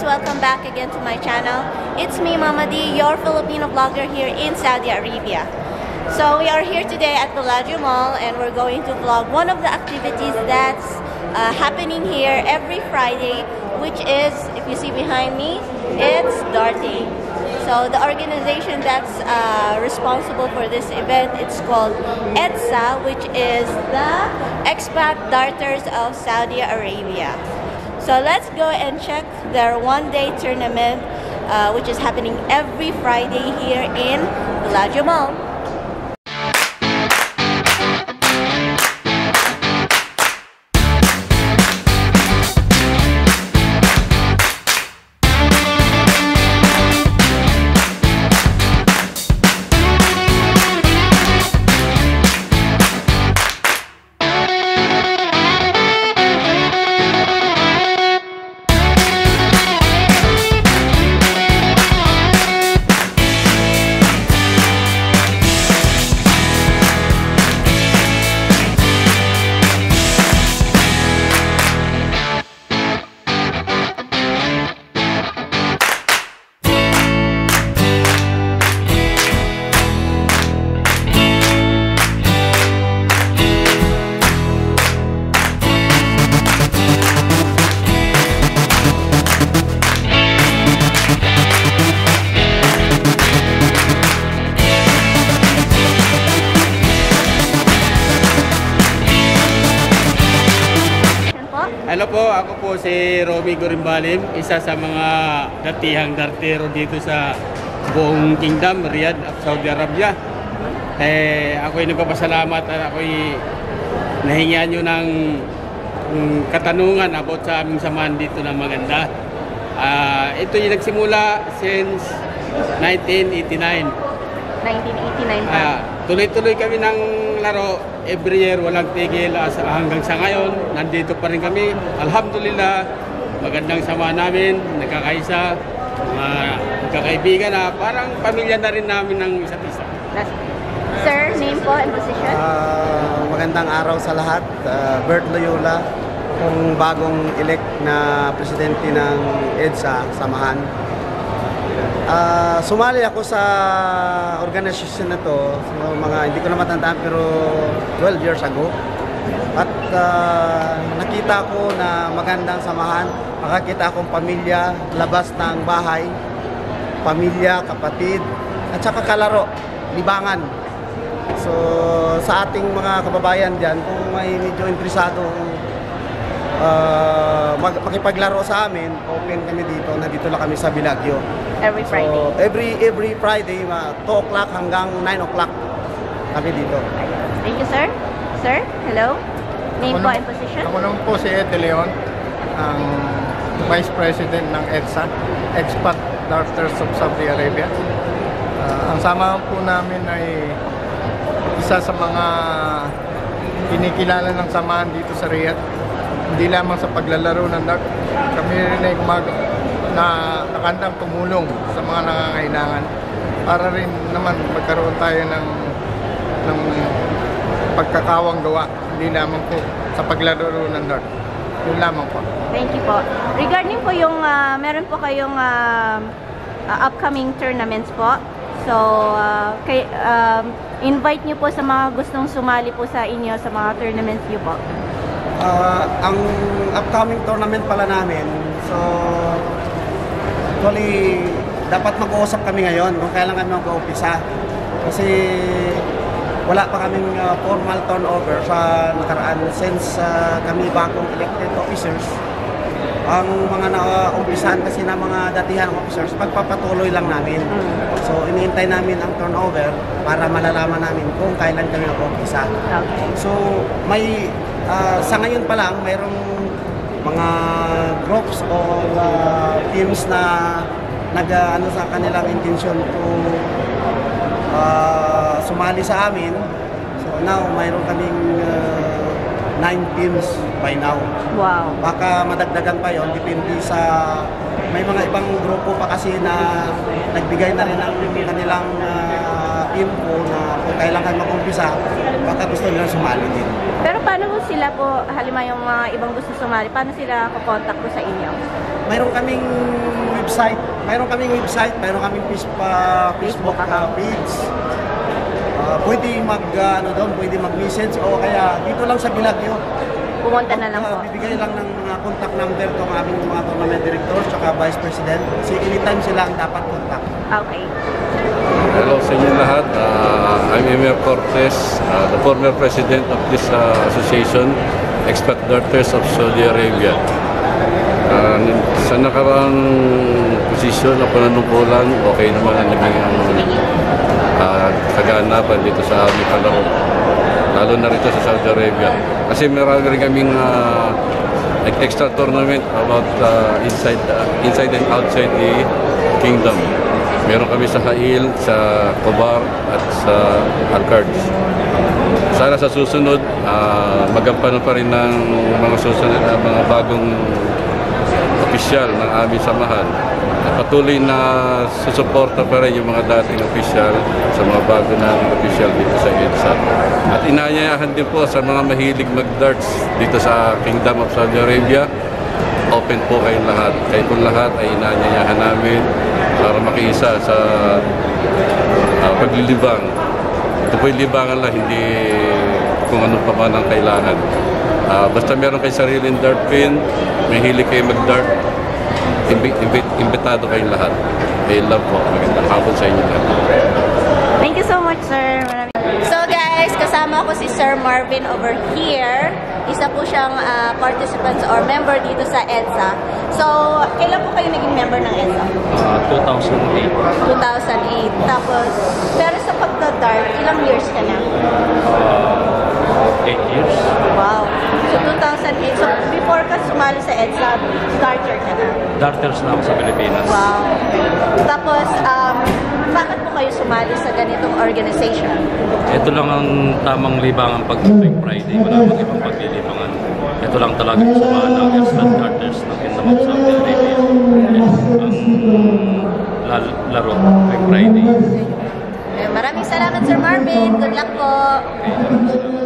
welcome back again to my channel. It's me, Mama D, your Filipino vlogger here in Saudi Arabia. So we are here today at Bellagio Mall and we're going to vlog one of the activities that's uh, happening here every Friday, which is, if you see behind me, it's darting. So the organization that's uh, responsible for this event, it's called EDSA, which is the Expat Darters of Saudi Arabia. So let's go and check their one-day tournament, uh, which is happening every Friday here in Bellagio Mall. Hello po, ako po si Romy Gorimbalim, isa sa mga datihang dartero dito sa buong kingdom, Riyadh at Saudi Arabia. Eh, ako'y nagpapasalamat at ako'y nahingian nyo ng mm, katanungan about sa aming samahan dito na maganda. Ah, ito yung nagsimula since 1989. 1989 pa. Ah, tuloy-tuloy kami ng laro every year, walang tigil as, hanggang sa ngayon. Nandito pa rin kami. Alhamdulillah, magandang sama namin, nagkakaisa, mga magkakaibigan na parang pamilya na rin namin ng isa't isa. Sir, name po and position? Ah, magandang araw sa lahat. Ah, Bert Loyola, kung bagong elect na presidente ng EDSA, samahan. Ah, sumali ako sa organization na to, so, mga hindi ko na matandaan pero 12 years ago. At ah, nakita ko na magandang samahan, makakita akong pamilya, labas ng bahay, pamilya, kapatid, at saka kalaro, libangan. So, sa ating mga kababayan dyan, kung may medyo interesado uh, mag makipaglaro sa amin, open kami dito. Nandito lang kami sa Bilagyo. Every Friday. So, every every Friday, ma 2 o'clock hanggang 9 o'clock kami dito. Thank you, sir. Sir, hello. Name Ako po and position? Ako naman po si Ed De Leon, ang Vice President ng EDSA, Expat Darters of Saudi Arabia. Ah, ang samahan po namin ay isa sa mga kinikilala ng samahan dito sa Riyadh. Hindi lamang sa paglalaro ng dart, kami rin ay gumag na nakandang tumulong sa mga nangangailangan para rin naman magkaroon tayo ng ng pagkakawang gawa, hindi lamang po sa paglalaro ng dart. Yun lamang po. Thank you po. Regarding po yung, ah, meron po kayong ah, ah, upcoming tournaments po. So, ah, kay, um, invite niyo po sa mga gustong sumali po sa inyo sa mga tournaments niyo po. Ah, ang upcoming tournament pala namin, so actually dapat mag-uusap kami ngayon kung kailan kami mag-uumpisa. Kasi wala pa kaming ah, formal turnover sa nakaraan since ah, kami bagong elected officers. Ang mga naumpisahan kasi ng mga datihan officers, pagpapatuloy lang namin. So, iniintay namin ang turnover para malalaman namin kung kailan kami mag-umpisa. Okay. So, may ah, sa ngayon pa lang mayroong mga groups o ah, teams na nag ah, ano sa kanilang intention to ah, sumali sa amin. So now mayroon kaming ah, nine teams by now. Wow. Baka madagdagan pa yon depende sa may mga ibang grupo pa kasi na nagbigay na rin ng kanilang ah, info na kung kailan kayo mag-umpisa, baka gusto nila sumali din. Pero paano po sila po, halimbawa yung mga ibang gusto sumali, paano sila kukontak po sa inyo? Mayroon kaming website, mayroon kaming website, mayroon kaming Facebook, Facebook uh, page. Ah, pwede mag ah, ano doon, pwede mag-message o kaya dito lang sa Bilagyo. Pumunta na lang po. bibigay lang ng mga contact number to ng aming mga tournament directors at vice president. Kasi anytime sila ang dapat contact. Okay. Hello sa inyo lahat. Uh, I'm Emir Cortez, uh, the former president of this uh, association, Expat Daughters of Saudi Arabia. Uh, sa nakaraang posisyon na panunungkulan, okay naman ang naging uh, kaganapan dito sa aming palaro. Lalo na rito sa Saudi Arabia. Kasi meron rin kaming uh, extra tournament about uh, inside uh, inside and outside the kingdom. Meron kami sa Hail, sa Kobar at sa Alcards. Sana sa susunod, uh, magampanan pa rin ng mga susunod na mga bagong opisyal ng aming samahan. At patuloy na susuporta pa rin yung mga dating opisyal sa mga bago nating opisyal dito sa EDSA. At inanyayahan din po sa mga mahilig mag-darts dito sa Kingdom of Saudi Arabia. Open po kayong lahat. Kayo lahat ay inanyayahan namin para makiisa sa ah, paglilibang. Ito po yung libangan lang, hindi kung ano pa man ang kailangan. Ah, basta meron kayo sariling dart pin, may hilig kayo mag-dart, imbi- imbi- imbitado kayong lahat. May love po. Magandang hapon sa inyo lahat. Thank you so much, sir. Maraming So guys, kasama ko si Sir Marvin over here. Isa po siyang ah, participants or member dito sa EDSA. So, kailan po kayo naging member ng EDSA? Uh, 2008. 2008. Tapos, pero sa pagka-dart, ilang years ka na? Uh, 8 years. Wow. So, 2008. So, before ka sumali sa EDSA, darter ka na. Darters na ako sa Pilipinas. Wow. Tapos, um, bakit po kayo sumali sa ganitong organization? Ito lang ang tamang libangan pag Friday. Wala pang ibang paglilibangan. Ito lang talaga yung samahan ng Estat Darters ng Ang laro tuwing Friday. Maraming salamat, Sir Marvin. Good luck po. Okay.